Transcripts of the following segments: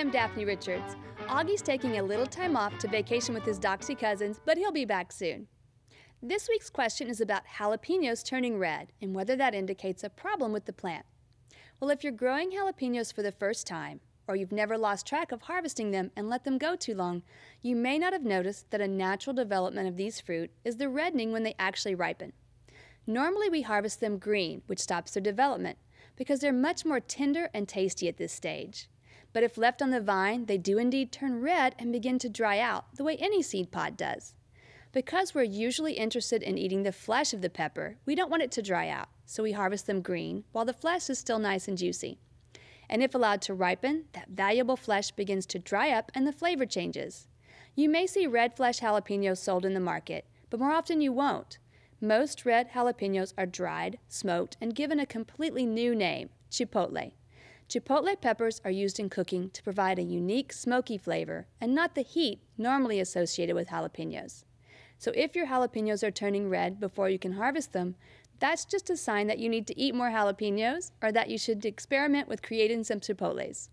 I'm Daphne Richards. Augie's taking a little time off to vacation with his Doxy cousins, but he'll be back soon. This week's question is about jalapenos turning red and whether that indicates a problem with the plant. Well, if you're growing jalapenos for the first time, or you've never lost track of harvesting them and let them go too long, you may not have noticed that a natural development of these fruit is the reddening when they actually ripen. Normally, we harvest them green, which stops their development, because they're much more tender and tasty at this stage. But if left on the vine, they do indeed turn red and begin to dry out, the way any seed pod does. Because we're usually interested in eating the flesh of the pepper, we don't want it to dry out, so we harvest them green while the flesh is still nice and juicy and if allowed to ripen, that valuable flesh begins to dry up and the flavor changes. You may see red flesh jalapenos sold in the market, but more often you won't. Most red jalapenos are dried, smoked, and given a completely new name, chipotle. Chipotle peppers are used in cooking to provide a unique smoky flavor and not the heat normally associated with jalapenos. So if your jalapenos are turning red before you can harvest them, that's just a sign that you need to eat more jalapenos or that you should experiment with creating some chipotles.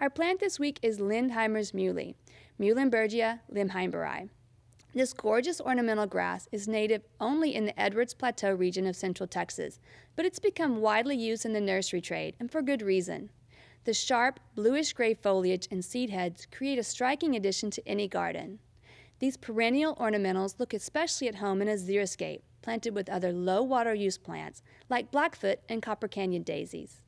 Our plant this week is Lindheimer's muhly, Muhlenbergia lindheimeri. This gorgeous ornamental grass is native only in the Edwards Plateau region of central Texas, but it's become widely used in the nursery trade, and for good reason. The sharp, bluish gray foliage and seed heads create a striking addition to any garden. These perennial ornamentals look especially at home in a xeriscape, planted with other low water use plants like Blackfoot and Copper Canyon daisies.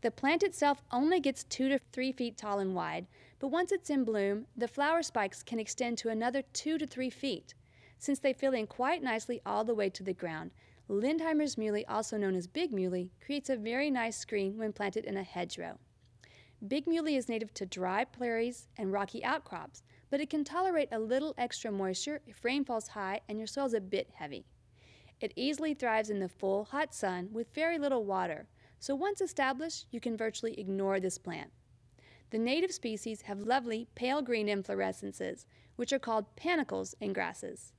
The plant itself only gets two to three feet tall and wide, but once it's in bloom, the flower spikes can extend to another two to three feet. Since they fill in quite nicely all the way to the ground, Lindheimer's muhly, also known as Big muhly, creates a very nice screen when planted in a hedgerow. Big muhly is native to dry prairies and rocky outcrops, but it can tolerate a little extra moisture if rain falls high and your soil's a bit heavy. It easily thrives in the full, hot sun with very little water, so once established, you can virtually ignore this plant. The native species have lovely pale green inflorescences, which are called panicles in grasses.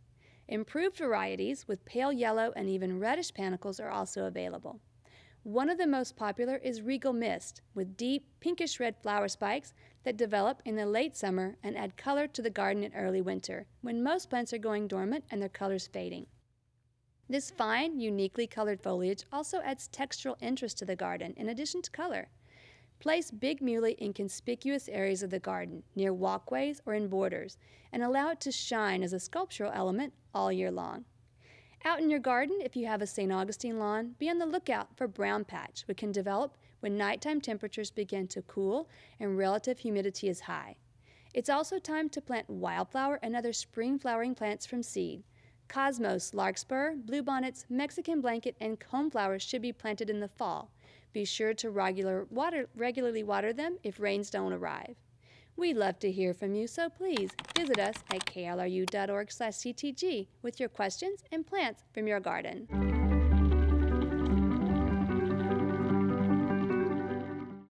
Improved varieties with pale yellow and even reddish panicles are also available. One of the most popular is Regal Mist, with deep pinkish red flower spikes that develop in the late summer and add color to the garden in early winter, when most plants are going dormant and their colors fading. This fine, uniquely colored foliage also adds textural interest to the garden in addition to color. Place big muhly in conspicuous areas of the garden, near walkways or in borders, and allow it to shine as a sculptural element all year long. Out in your garden, if you have a St. Augustine lawn, be on the lookout for brown patch, which can develop when nighttime temperatures begin to cool and relative humidity is high. It's also time to plant wildflower and other spring flowering plants from seed. Cosmos, larkspur, bluebonnets, Mexican blanket, and coneflowers should be planted in the fall. Be sure to regular water, regularly water them if rains don't arrive. We'd love to hear from you, so please visit us at klru.org/ctg with your questions and plants from your garden.